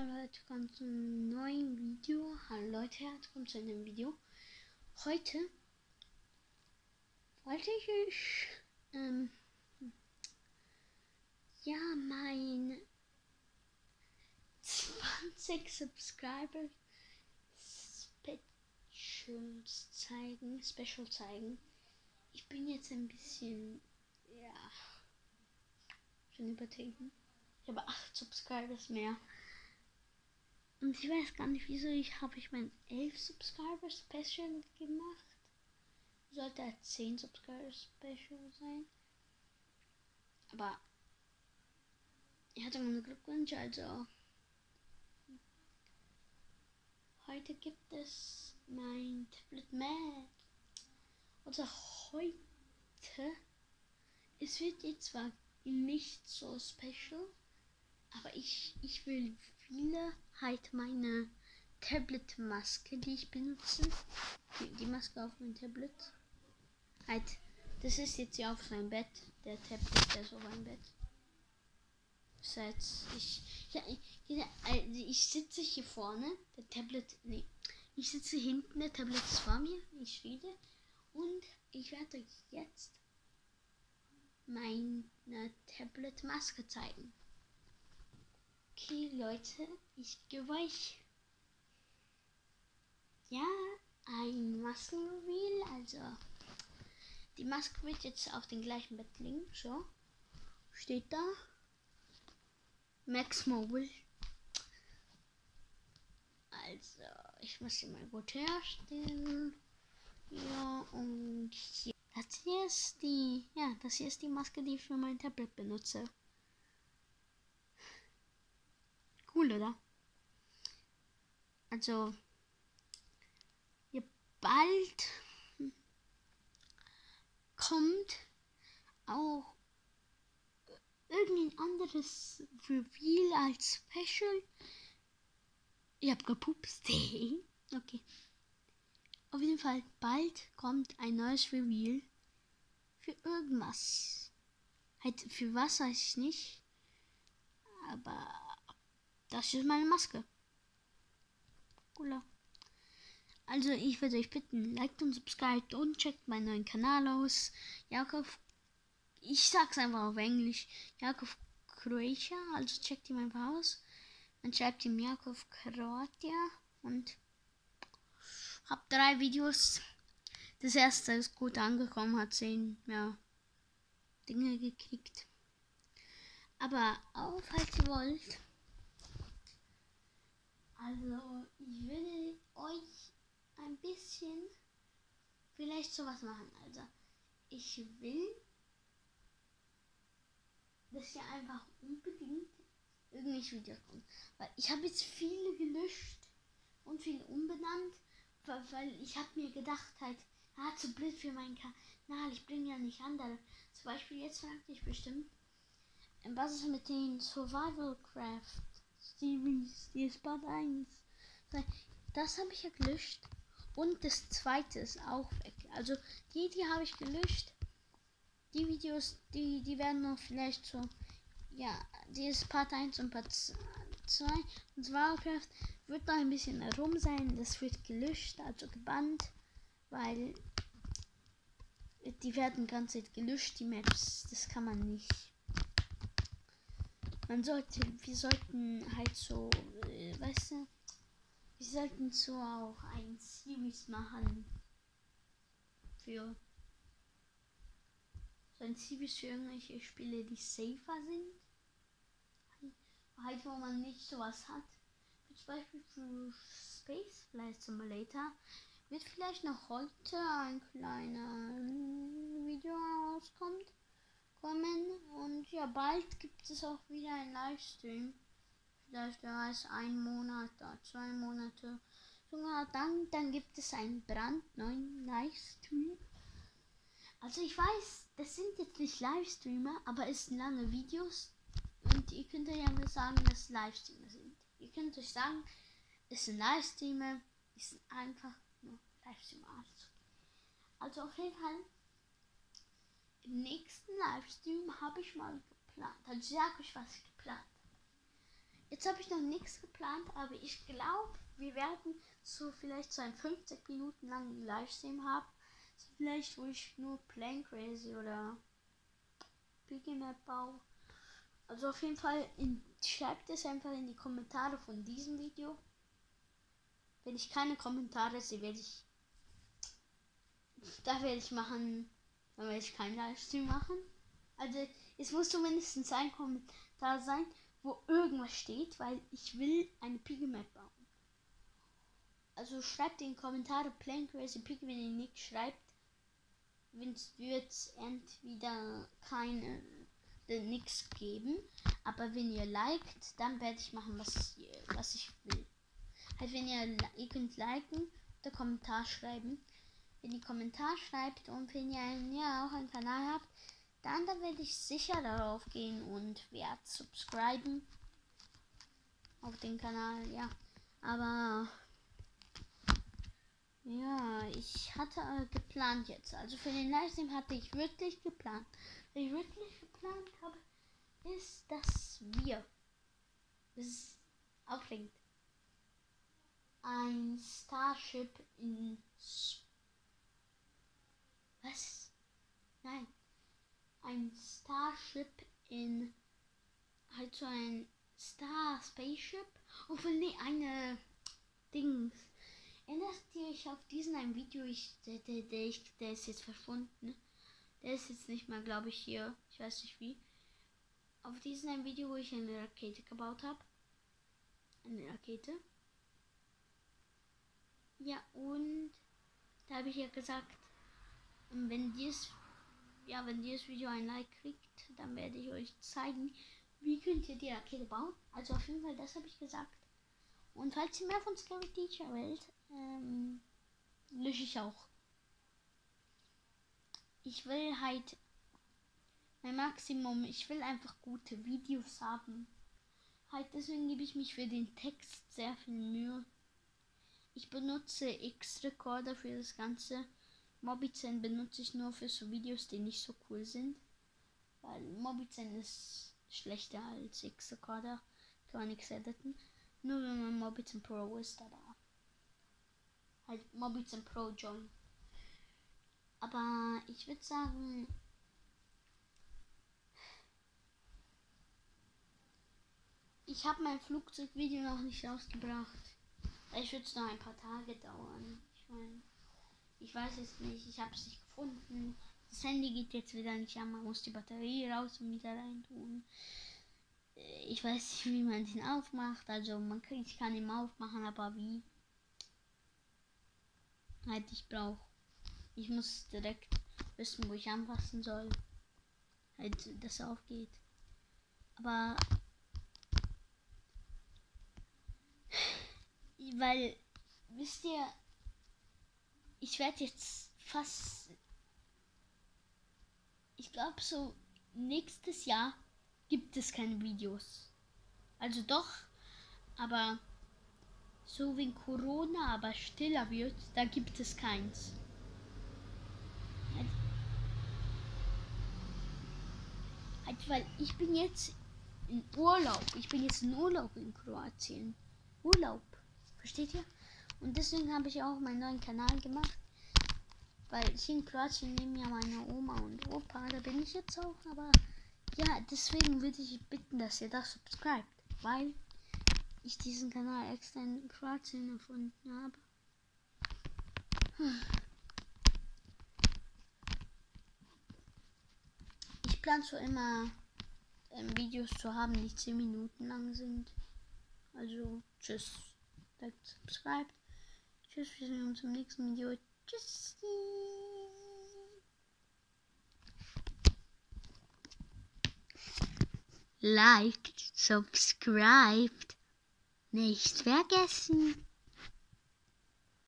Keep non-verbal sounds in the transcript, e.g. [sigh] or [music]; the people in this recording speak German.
Hallo Leute, kommt zu neuen Video. Hallo Leute, herzlich willkommen zu einem Video. Heute wollte ich ähm, ja mein 20 Subscriber Specials zeigen, Special zeigen. Ich bin jetzt ein bisschen ja schon übertrieben. Ich habe 8 Subscribers mehr. Und ich weiß gar nicht, wieso ich habe ich mein 11 Subscriber Special gemacht. Sollte er 10 Subscriber Special sein. Aber er hatte meine Glückwünsche, also heute gibt es mein Tablet Mac. Also heute, es wird jetzt zwar nicht so special, aber ich, ich will viele halt meine Tablet-Maske, die ich benutze. Die, die, Maske auf mein Tablet. Halt, das ist jetzt ja auf sein Bett. Der Tablet, der ist auf meinem Bett. Das heißt, ich, ja, ich, also ich sitze hier vorne, der Tablet, nee, ich sitze hinten, der Tablet ist vor mir, ich rede und ich werde euch jetzt meine Tablet-Maske zeigen. Okay, Leute, ich gebe euch ja ein Maskenreveal. Also die Maske wird jetzt auf dem gleichen Bett liegen. So steht da Max Mobile. Also ich muss sie mal gut herstellen. Ja und hier. Das hier ist die, ja, das hier ist die Maske, die ich für mein Tablet benutze. Cool, oder? Also, ja, bald kommt auch irgendein anderes Reveal als Special. Ich hab gepupst. [laughs] okay. Auf jeden Fall, bald kommt ein neues Reveal für irgendwas. Halt, für was weiß ich nicht. Aber das ist meine Maske. Cooler. Also ich würde euch bitten, liked und subscribt und checkt meinen neuen Kanal aus. Jakob, ich sag's einfach auf Englisch. Jakob Croatia, also checkt ihn einfach aus. Dann schreibt ihm Jakob Kroatia und hab drei Videos. Das erste ist gut angekommen, hat zehn ja, Dinge gekriegt. Aber auch falls ihr wollt, also, ich würde euch ein bisschen vielleicht sowas machen. Also, ich will, dass ihr einfach unbedingt irgendwelche Videos kommen. Weil ich habe jetzt viele gelöscht und viele umbenannt, weil ich habe mir gedacht halt, ah, zu blöd für meinen Kanal, ich bringe ja nicht andere. Zum Beispiel jetzt fragt ich bestimmt, was ist mit den Survival Craft Series, die ist Bad 1. Das habe ich ja gelöscht. Und das zweite ist auch weg. Also die, die habe ich gelöscht. Die Videos, die, die werden noch vielleicht so. Ja, die ist Part 1 und Part 2. Und Warcraft wird noch ein bisschen herum sein. Das wird gelöscht, also gebannt. Weil die werden ganz gelöscht, die Maps. Das kann man nicht man sollte, wir sollten halt so, äh, weißt du, wir sollten so auch ein Series machen für so ein Series für irgendwelche Spiele, die safer sind. Halt, wo man nicht sowas hat. Wie zum Beispiel für Space Flight Simulator wird vielleicht noch heute ein kleiner Video rauskommt kommen. Und ja, bald gibt es auch wieder ein Livestream. Vielleicht ist ein Monat, da zwei Monate. Sogar dann, dann gibt es einen brandneuen Livestream. Also ich weiß, das sind jetzt nicht Livestreamer, aber es sind lange Videos. Und ihr könnt ja mal sagen, dass Livestreamer sind. Ihr könnt euch sagen, es sind Livestreamer, es sind einfach nur Livestreamer. Also auf jeden Fall im nächsten Livestream habe ich mal geplant. Ich sage euch, was ich geplant. Jetzt habe ich noch nichts geplant, aber ich glaube, wir werden so vielleicht so einen 50 Minuten langen Livestream haben. So vielleicht, wo ich nur Plan Crazy oder Biggie Map baue. Also auf jeden Fall in, schreibt es einfach in die Kommentare von diesem Video. Wenn ich keine Kommentare sehe, werde ich. Da werde ich machen. Werde ich keinen Livestream machen. Also es muss zumindest ein Kommentar sein, wo irgendwas steht, weil ich will eine Piggy Map bauen. Also schreibt in die Kommentare Plain Crazy Piggy, wenn ihr nichts schreibt. Wird es entweder keine nichts geben. Aber wenn ihr liked, dann werde ich machen, was, was ich will. Halt, wenn ihr, ihr könnt liken oder Kommentar schreiben. Wenn ihr Kommentar schreibt und wenn ihr einen, ja, auch einen Kanal habt, dann, dann werde ich sicher darauf gehen und werde subscriben auf den Kanal, ja. Aber ja, ich hatte äh, geplant jetzt. Also für den Livestream hatte ich wirklich geplant. Was ich wirklich geplant habe, ist, dass wir. Das aufregend. Ein Starship in. Was? Nein. Ein Starship in. Halt so ein Star Spaceship. Von nee, eine Dings Erinnerst ihr euch auf diesen ein Video? Ich, der, der, der, der ist jetzt verschwunden. Der ist jetzt nicht mehr, glaube ich, hier. Ich weiß nicht wie. Auf diesen ein Video, wo ich eine Rakete gebaut habe. Eine Rakete. Ja, und da habe ich ja gesagt, wenn dieses, ja, wenn dieses Video ein Like kriegt, dann werde ich euch zeigen, wie könnt ihr die Rakete bauen. Also auf jeden Fall, das habe ich gesagt. Und falls ihr mehr von Scary Teacher wollt, ähm, lösche ich auch. Ich will halt mein Maximum, ich will einfach gute Videos haben. Halt deswegen gebe ich mich für den Text sehr viel Mühe. Ich benutze X-Recorder für das Ganze. Mobizen benutze ich nur für so Videos, die nicht so cool sind. Weil Mobizen ist schlechter als X-Recorder. Kann man nichts editen. Nur wenn man Mobizen Pro ist, aber halt Mobizen Pro join. Aber ich würde sagen, ich habe mein Flugzeugvideo noch nicht rausgebracht. Ich würde es noch ein paar Tage dauern. Ich meine, ich weiß es nicht, ich habe es nicht gefunden. Das Handy geht jetzt wieder nicht an, man muss die Batterie raus und wieder rein tun. Ich weiß nicht, wie man den aufmacht. Also man kann, ich kann ihn aufmachen, aber wie? Halt, ich brauche. Ich muss direkt wissen, wo ich anpassen soll. Halt, dass er aufgeht. Aber. Weil, wisst ihr, ich werde jetzt fast. Ich glaube, so nächstes Jahr gibt es keine Videos. Also doch, aber so wie Corona aber stiller wird, da gibt es keins. Halt, weil ich bin jetzt in Urlaub. Ich bin jetzt in Urlaub in Kroatien. Urlaub. Versteht ihr? Und deswegen habe ich auch meinen neuen Kanal gemacht. Weil ich in Kroatien neben ja meine Oma und Opa. Da bin ich jetzt auch. Aber ja, deswegen würde ich bitten, dass ihr das subscribt. Weil ich diesen Kanal extra in Kroatien erfunden habe. Ich plane so immer ähm, Videos zu haben, die 10 Minuten lang sind. Also, tschüss. Like, subscribe. Tschüss, wir sehen uns im nächsten Video. Tschüss. Like, subscribed. Nicht vergessen.